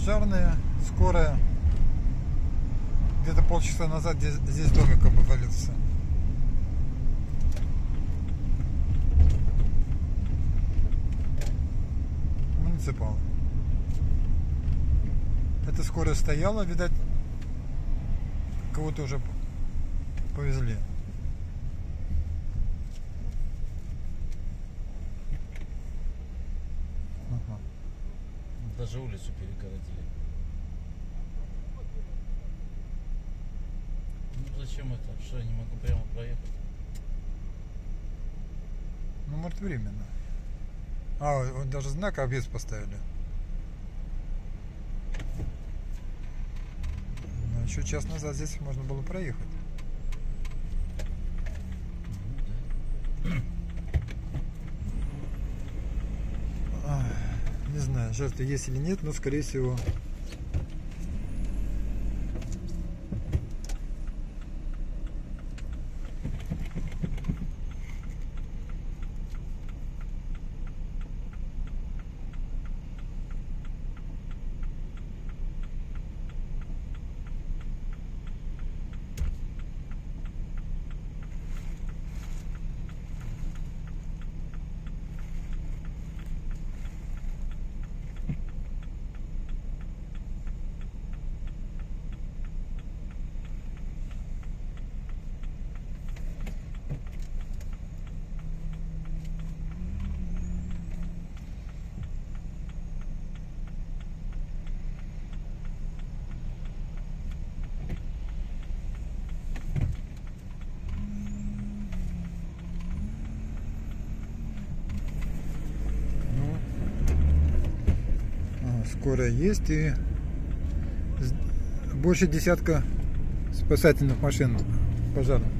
пожарные, скорая. Где-то полчаса назад здесь, здесь домик обвалился. Муниципал. Это скорая стояла, видать, кого-то уже повезли. Даже улицу перегородили. Ну зачем это? Что, я не могу прямо проехать? Ну, может, временно. А, вот даже знак объезд поставили. Ну, еще час назад здесь можно было проехать. Ну Ах, Не знаю, жертвы есть или нет, но скорее всего. Ну, а, скорая есть и больше десятка спасательных машин пожарных.